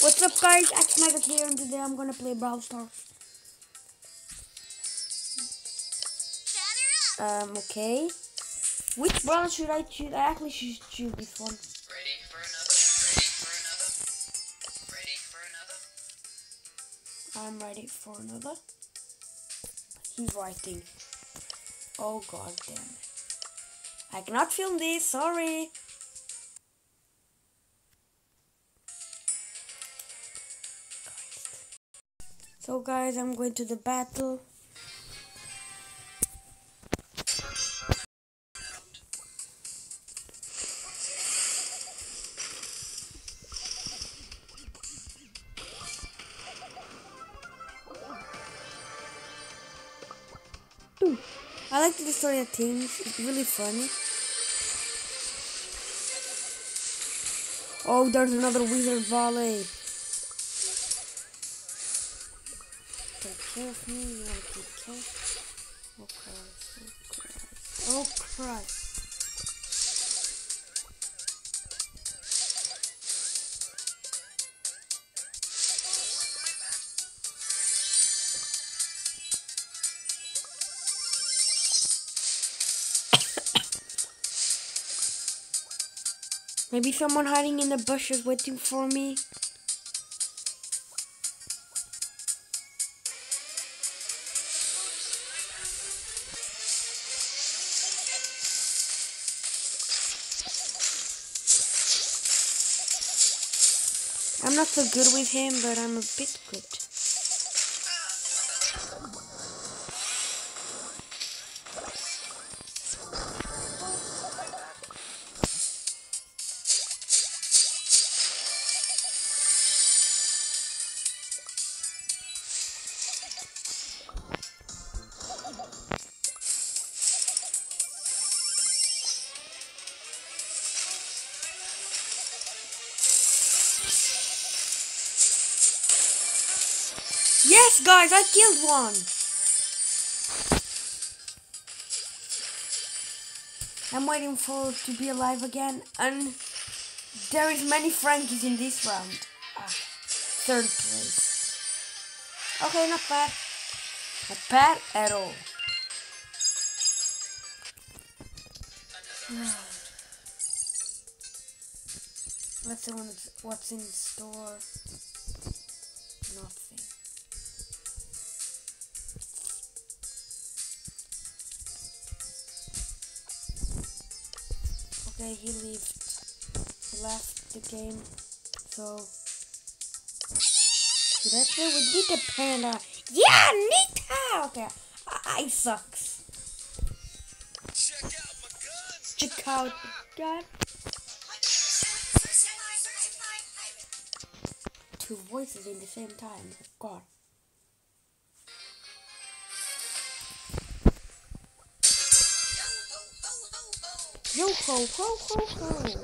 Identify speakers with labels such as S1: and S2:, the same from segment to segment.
S1: What's up guys, X Maggot here and today I'm gonna play Brawl Stars. Um, okay. Which brawler should I choose? I actually should choose this one.
S2: Ready for another? Ready for another? Ready for another?
S1: I'm ready for another. He's writing. Oh god damn it. I cannot film this, sorry. So guys, I'm going to the battle. I like to destroy the things. It's really funny. Oh, there's another Wizard Barley. Me. Oh Christ! Oh Christ! Oh! Maybe someone hiding in the bushes waiting for me. Not so good with him, but I'm a bit good. Yes, guys, I killed one. I'm waiting for to be alive again, and there is many Frankies in this round. Ah, third place. Okay, not bad. Not bad at all. Let's see what's, what's in store. He left left the game. So should I play with Nita Panda? Yeah, Nita. Okay, I, I sucks.
S2: Check out my guns!
S1: Check out that. Two voices in the same time. God. Yo ho ho ho ho.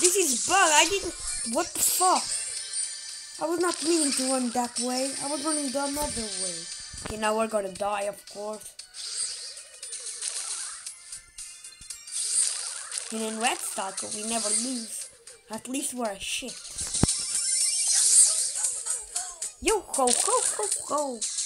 S1: This is bug. I didn't. What the fuck? I was not meaning to run that way. I was running the other way. Okay, now we're gonna die, of course. And in Red Stalker, we never lose. At least we're a shit. Yo ho ho ho ho!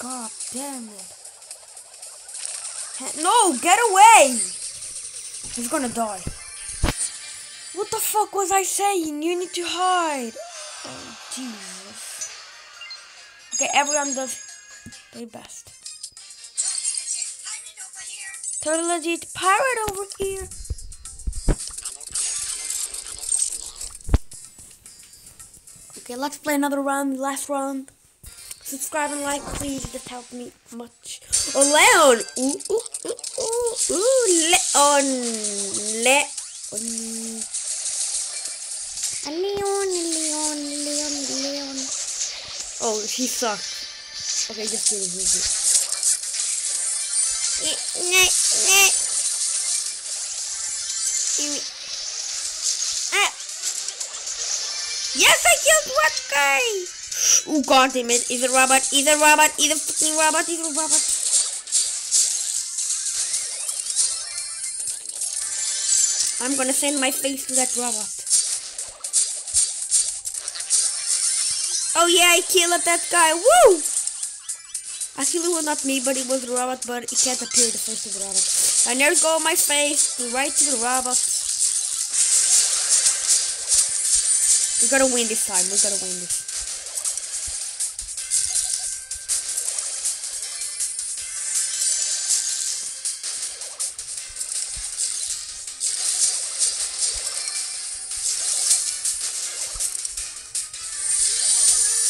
S1: God damn it. No, get away! He's gonna die. What the fuck was I saying? You need to hide. Oh, Jesus. Okay, everyone does their best. Turtle legit pirate over here. Okay, let's play another round, last round. Subscribe and like, please. This helps me much. Oh, Leon! Ooh, ooh, ooh, ooh, ooh, on Le on a Leon, Leon, Leon, Leon. Oh, he sucks. Okay, just just kidding. Ah. Yes, I killed one guy. Oh god damn it! Either robot, either robot, either fucking robot, either robot. I'm gonna send my face to that robot. Oh yeah, I killed that guy. Woo! Actually, it was not me, but it was the robot, but it can't appear the face of the robot. And there's go my face, right to the robot. We're gonna win this time. We're gonna win this.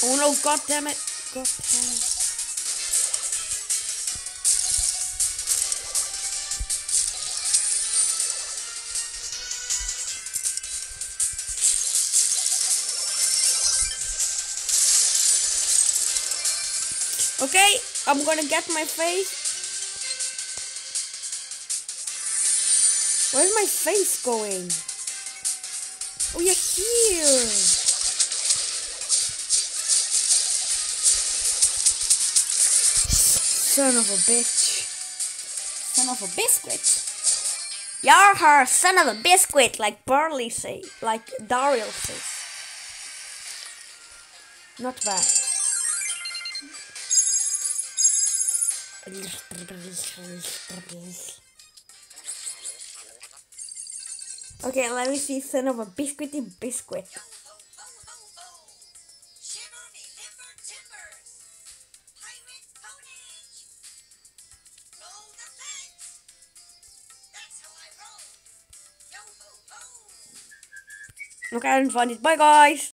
S1: Oh no, god damn it. God damn it. Okay, I'm gonna get my face. Where's my face going? Oh yeah, here. Son of a bitch. Son of a biscuit. You're her son of a biscuit, like Barley say, like Darryl says. Not bad. Okay, let me see son of a biscuity biscuit. Okay, I didn't find it. Bye guys.